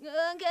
我给